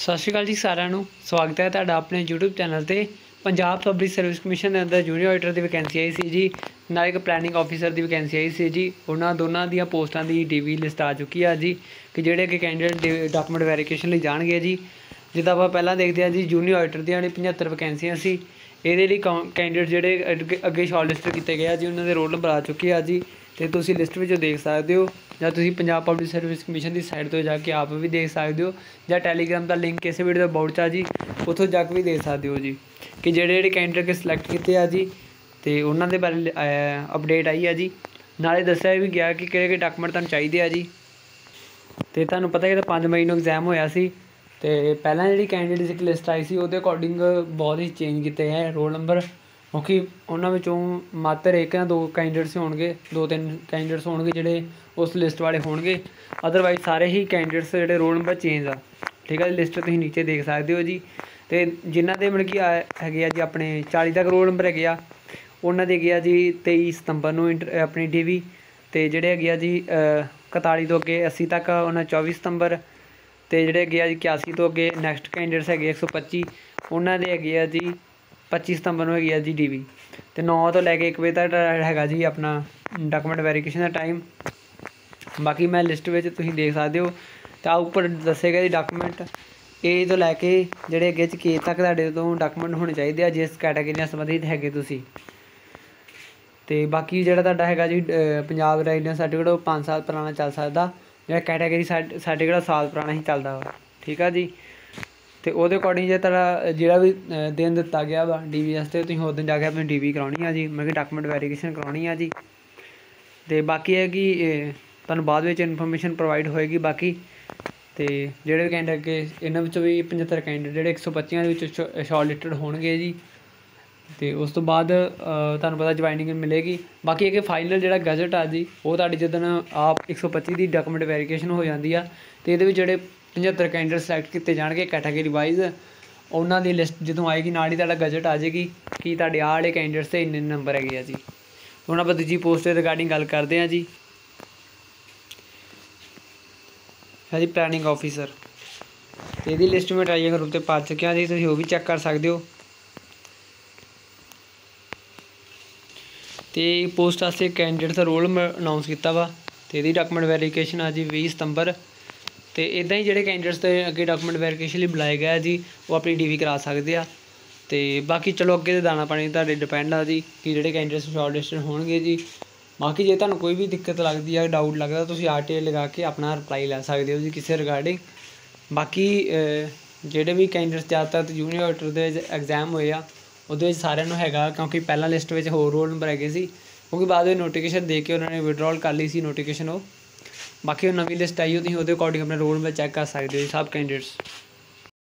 ਸਤਿ ਸ਼੍ਰੀ ਅਕਾਲ ਜੀ ਸਾਰਿਆਂ ਨੂੰ। ਸਵਾਗਤ ਹੈ ਤੁਹਾਡਾ ਆਪਣੇ YouTube ਚੈਨਲ ਤੇ। ਪੰਜਾਬ ਪਬਲਿਕ ਸਰਵਿਸ ਕਮਿਸ਼ਨ ਦੇ ਅੰਦਰ ਜੂਨੀਅਰ ਆਡੀਟਰ ਦੀ ਵੈਕੈਂਸੀ ਆਈ ਸੀ ਜੀ, ਨਾਲ ਇੱਕ ਪਲੈਨਿੰਗ ਆਫੀਸਰ ਦੀ ਵੈਕੈਂਸੀ ਆਈ ਸੀ ਜੀ। ਉਹਨਾਂ ਦੋਨਾਂ ਦੀਆਂ ਪੋਸਟਾਂ ਦੀ ਡੀਵੀ ਲਿਸਟ ਆ ਚੁੱਕੀ ਆ ਜੀ, ਕਿ ਜਿਹੜੇ ਕਿ ਕੈਂਡੀਡੇਟ ਡਾਕੂਮੈਂਟ ਵੈਰੀਫਿਕੇਸ਼ਨ ਲਈ ਜਾਣਗੇ ਜੀ। ਜਿੱਦਾਂ ਆਪਾਂ ਪਹਿਲਾਂ ਦੇਖਦੇ ਹਾਂ ਜੀ ਜੂਨੀਅਰ ਆਡੀਟਰ ਦੀਆਂ ਜਿਹੜੀ 75 ਵੈਕੈਂਸੀਆਂ ਸੀ, ਇਹਦੇ ਲਈ ਕੈਂਡੀਡੇਟ ਜਿਹੜੇ ਅੱਗੇ- ਅੱਗੇ ਸ਼ਾਰਟਲਿਸਟ ਕੀਤੇ ਗਏ ਆ ਜੀ, ਉਹਨਾਂ ਦੇ ਰੋਲ ਨੰਬਰ ਆ ਚੁੱਕੇ ਆ ਜੀ। ਤੇ ਤੁਸੀਂ ਲਿਸਟ ਵਿੱਚੋਂ ਦੇਖ ਸਕਦੇ ਹੋ, ਜਾਂ ਤੁਸੀਂ ਪੰਜਾਬ ਪਬਲਿਕ ਸਰਵਿਸ ਕਮਿਸ਼ਨ ਦੀ ਸਾਈਟ ਤੋਂ ਜਾ ਕੇ ਆਪ ਵੀ ਦੇਖ ਸਕਦੇ ਹੋ, ਜਾਂ ਟੈਲੀਗ੍ਰਾਮ ਦਾ ਲਿੰਕ ਇਸੇ ਵੀਡੀਓ ਦੇ ਅਬਾਊਟ 'ਚ ਆ ਜੀ, ਉੱਥੋਂ ਜਾ ਕੇ ਵੀ ਦੇਖ ਸਕਦੇ ਹੋ ਜੀ। ਕਿ ਜਿਹੜੇ ਜਿਹੜੇ ਕੈਂਡੀਡੇਟ ਸਿਲੈਕਟ ਕੀਤੇ ਆ ਜੀ, ਤੇ ਉਹਨਾਂ ਦੇ ਬਾਰੇ ਅਪਡੇਟ ਆਈ ਆ ਜੀ। ਨਾਲੇ ਦੱਸਿਆ ਵੀ ਗਿਆ ਕਿ ਕਿਹੜੇ ਕਿਹੜੇ ਡਾਕੂਮੈਂਟ ਤੁਹਾਨੂੰ ਚਾਹੀਦੇ ਆ ਜੀ। ਤੇ ਤੁਹਾਨੂੰ ਪਤਾ ਜਿਹੜਾ 5 ਮਈ ਨੂੰ ਐਗਜ਼ਾਮ ਹੋਇਆ ਸੀ, ਤੇ ਪਹਿਲਾਂ ਜਿਹੜੀ ਕੈਂਡੀਡੇਟਸ ਦੀ ਲਿਸਟ ਆਈ ਸੀ, ਉਹਦੇ ਅਕੋਰਡਿੰਗ ਬਹੁਤ ਹੀ ਚੇਂਜ ਕੀਤੇ ਹੈ ਰੋਲ ਨੰਬਰ ਕਿਉਂਕਿ ਉਹਨਾਂ ਵਿੱਚੋਂ ਮਾਤਰ ਇੱਕ ਜਾਂ ਦੋ ਕੈਂਡੀਡੇਟਸ ਹੋਣਗੇ ਦੋ ਤਿੰਨ ਕੈਂਡੀਡੇਟਸ ਹੋਣਗੇ ਜਿਹੜੇ ਉਸ ਲਿਸਟ ਵਾਲੇ ਹੋਣਗੇ। ਅਦਰਵਾਈਜ਼ ਸਾਰੇ ਹੀ ਕੈਂਡੀਡੇਟਸ ਜਿਹੜੇ ਰੋਲ ਨੰਬਰ ਚੇਂਜ ਆ। ਠੀਕ ਹੈ ਲਿਸਟ ਤੁਸੀਂ ਨੀਚੇ ਦੇਖ ਸਕਦੇ ਹੋ ਜੀ। ਤੇ ਜਿਨ੍ਹਾਂ ਦੇ ਮਤਲਬ ਕਿ ਆ- ਹੈਗੇ ਆ ਜੀ ਆਪਣੇ 40 ਤੱਕ ਰੋਲ ਨੰਬਰ ਹੈਗੇ ਆ ਉਹਨਾਂ ਦੇ ਹੈਗੇ ਆ ਜੀ 23 ਸਤੰਬਰ ਨੂੰ ਇੰਟਰ- ਆਪਣੀ ਡੀਵੀ ਤੇ ਜਿਹੜੇ ਹੈਗੇ ਆ ਜੀ ਅ, 41 ਤੋਂ ਅੱਗੇ 80 ਤੱਕ ਉਹਨਾਂ 24 ਸਤੰਬਰ ਤੇ ਜਿਹੜੇ ਹੈਗੇ ਆ ਜੀ 81 ਤੋਂ ਅੱਗੇ ਨੈਕਸਟ ਕੈਂਡੀਡੇਟਸ ਹੈਗੇ 125 ਉਹਨਾਂ ਦੇ ਹੈਗੇ ਆ ਜੀ 25 ਸਤੰਬਰ ਨੂੰ ਹੈਗੀ ਆ ਜੀ ਡੀਵੀ ਤੇ 9 ਤੋਂ ਲੈ ਕੇ 1 ਵਜੇ ਤੱਕ ਹੈਗਾ ਜੀ ਆਪਣਾ ਡਾਕੂਮੈਂਟ ਵੈਰੀਫਿਕੇਸ਼ਨ ਦਾ ਟਾਈਮ ਬਾਕੀ ਮੈਂ ਲਿਸਟ ਵਿੱਚ ਤੁਸੀਂ ਦੇਖ ਸਕਦੇ ਹੋ। ਤਾਂ ਉੱਪਰ ਦੱਸੇਗਾ ਜੀ ਡਾਕੂਮੈਂਟ ਏ ਤੋਂ ਲੈ ਕੇ ਜਿਹੜੇ ਅੱਗੇ ਚ ਕੇ ਤੱਕ ਤੁਹਾਡੇ ਤੋਂ ਡਾਕੂਮੈਂਟ ਹੋਣੇ ਚਾਹੀਦੇ ਆ, ਜਿਸ ਕੈਟਾਗਰੀ ਨਾਲ ਸੰਬੰਧਿਤ ਹੈਗੇ ਤੁਸੀਂ। ਤੇ ਬਾਕੀ ਜਿਹੜਾ ਤੁਹਾਡਾ ਹੈਗਾ ਜੀ ਪੰਜਾਬ ਰੈਜ਼ੀਡੈਂਸ ਸਰਟੀਫਿਕੇਟ ਉਹ 5 ਸਾਲ ਪੁਰਾਣਾ ਚੱਲ ਸਕਦਾ। ਜਿਹੜਾ ਕੈਟਾਗਰੀ ਸਰਟੀਫਿਕੇਟ ਸਾਲ ਪੁਰਾਣਾ ਹੀ ਚੱਲਦਾ ਵਾ। ਠੀਕ ਆ ਜੀ? ਅਤੇ ਉਹਦੇ ਅਕੋਰਡਿੰਗ ਜੇ ਤੁਹਾਡਾ ਜਿਹੜਾ ਵੀ ਦਿਨ ਦਿੱਤਾ ਗਿਆ ਵਾ ਡੀ ਵੀ ਵਾਸਤੇ ਤੁਸੀਂ ਉਸ ਦਿਨ ਜਾ ਕੇ ਆਪਣੀ ਡੀਵੀ ਕਰਾਉਣੀ ਆ ਜੀ ਮੈਂ ਕਿ ਡਾਕੂਮੈਂਟ ਵੈਰੀਫਿਕੇਸ਼ਨ ਕਰਾਉਣੀ ਆ ਜੀ। ਅਤੇ ਬਾਕੀ ਹੈ ਕਿ ਤੁਹਾਨੂੰ ਬਾਅਦ ਵਿੱਚ ਇਨਫੋਰਮੇਸ਼ਨ ਪ੍ਰੋਵਾਈਡ ਹੋਏਗੀ ਬਾਕੀ। ਅਤੇ ਜਿਹੜੇ ਕੈਂਡੀਡੇਟ ਅੱਗੇ, ਇਹਨਾਂ ਵਿੱਚੋਂ ਵੀ 75 ਕੈਂਡੀਡੇਟ ਜਿਹੜੇ 125 ਦੇ ਵਿੱਚ ਸ਼ਾਰਟਲਿਸਟਡ ਹੋਣਗੇ ਜੀ। ਤੇ ਉਸ ਤੋਂ ਬਾਅਦ ਤੁਹਾਨੂੰ ਪਤਾ ਜੁਆਇਨਿੰਗ ਮਿਲੇਗੀ। ਬਾਕੀ ਇਹ ਕਿ ਫਾਈਨਲ ਜਿਹੜਾ ਗੈਜਟ ਆ ਜੀ, ਉਹ ਤੁਹਾਡੀ ਜਦੋਂ ਆਪ 125 ਦੀ ਡਾਕੂਮੈਂਟ ਵੈਰੀਫਿਕੇਸ਼ਨ ਹੋ ਜਾਂਦੀ ਆ, ਤੇ ਇਹਦੇ ਵਿੱਚ ਜਿਹੜੇ 75 ਕੈਂਡੀਡੇਟ ਸਿਲੈਕਟ ਕੀਤੇ ਜਾਣਗੇ ਕੈਟਾਗਰੀ ਵਾਈਜ਼ ਉਹਨਾਂ ਦੀ ਲਿਸਟ ਜਦੋਂ ਆਏਗੀ, ਨਾਲ ਹੀ ਤੁਹਾਡਾ ਗਜਟ ਆ ਜਾਏਗੀ ਕਿ ਤੁਹਾਡੇ ਆਹ ਵਾਲੇ ਕੈਂਡੀਡੇਟਸ ਤੇ ਇੰਨੇ ਨੰਬਰ ਹੈਗੇ ਆ ਜੀ। ਹੁਣ ਆਪਾਂ ਦੂਜੀ ਪੋਸਟ ਦੇ ਰਿਗਾਰਡਿੰਗ ਗੱਲ ਕਰਦੇ ਹਾਂ ਜੀ। ਹੈ ਜੀ ਪਲੈਨਿੰਗ ਆਫੀਸਰ ਤੇ ਇਹਦੀ ਲਿਸਟ ਮੈਂ ਟਰਾਈਆਂ ਗਰੁੱਪ ਤੇ ਪਾ ਚੁੱਕਿਆ ਜੀ, ਤੁਸੀਂ ਉਹ ਵੀ ਚੈੱਕ ਕਰ ਸਕਦੇ ਹੋ। ਤੇ ਪੋਸਟ ਵਾਸਤੇ ਕੈਂਡੀਡੇਟ ਦਾ ਰੋਲ ਅਨਾਉਂਸ ਕੀਤਾ ਵਾ। ਤੇ ਇਹਦੀ ਡਾਕੂਮੈਂਟ ਵੈਰੀਫਿਕੇਸ਼ਨ ਆ ਜੀ 20 ਸਤੰਬਰ। ਤੇ ਇਦਾਂ ਹੀ ਜਿਹੜੇ ਕੈਂਡੀਡੇਟਸ ਤੇ ਅੱਗੇ ਡਾਕੂਮੈਂਟ ਵੈਰੀਫਿਕੇਸ਼ਨ ਲਈ ਬੁਲਾਏ ਗਏ ਆ ਜੀ, ਉਹ ਆਪਣੀ ਡੀਵੀ ਕਰਾ ਸਕਦੇ ਆ। ਤੇ ਬਾਕੀ ਚਲੋ ਅੱਗੇ ਦੇ ਦਾਣਾ ਪਾਣੀ ਤੁਹਾਡੇ ਡਿਪੈਂਡ ਆ ਜੀ ਕਿ ਜਿਹੜੇ ਕੈਂਡੀਡੇਟਸ ਸ਼ਾਰਟ ਲਿਸਟਡ ਹੋਣਗੇ ਜੀ। ਬਾਕੀ ਜੇ ਤੁਹਾਨੂੰ ਕੋਈ ਵੀ ਦਿੱਕਤ ਲੱਗਦੀ ਆ ਡਾਊਟ ਲੱਗਦਾ, ਤੁਸੀਂ ਆਰਟੀਆਈ ਲਗਾ ਕੇ ਆਪਣਾ ਰਿਪਲਾਈ ਲੈ ਸਕਦੇ ਹੋ ਜੀ ਕਿਸੇ ਰਿਗਾਰਡਿੰਗ ਬਾਕੀ ਜਿਹੜੇ ਵੀ ਕੈਂਡੀਡੇਟਸ ਜ਼ਿਆਦਾਤਰ ਜੂਨੀਅਰ ਆਡੀਟਰ ਦੇ ਐਗਜ਼ਾਮ ਹੋਏ ਆ, ਉਹਦੇ ਵਿੱਚ ਸਾਰਿਆਂ ਨੂੰ ਹੈਗਾ ਕਿਉਂਕਿ ਪਹਿਲਾਂ ਲਿਸਟ ਵਿੱਚ ਹੋਰ ਰੋਲ ਨੰਬਰ ਹੈਗੇ ਸੀ। ਕਿਉਂਕਿ ਬਾਅਦ ਵਿੱਚ ਨੋਟੀਫਿਕੇਸ਼ਨ ਦੇ ਕੇ ਉਹਨਾਂ ਨੇ ਵਿਡਰਾਅਲ ਕਰ ਲਈ ਸੀ ਨੋਟੀਫਿਕੇਸ਼ਨ ਉਹ। ਬਾਕੀ ਉਹ ਨਵੀਂ ਲਿਸਟ ਆਈ ਹੋ ਤੁਸੀਂ ਉਹਦੇ ਅਕੋਰਡਿੰਗ ਆਪਣੇ ਰੋਲ ਨੰਬਰ ਚੈੱਕ ਕਰ ਸਕਦੇ ਹੋ ਜੀ, ਸਭ ਕੈਂਡੀਡੇਟਸ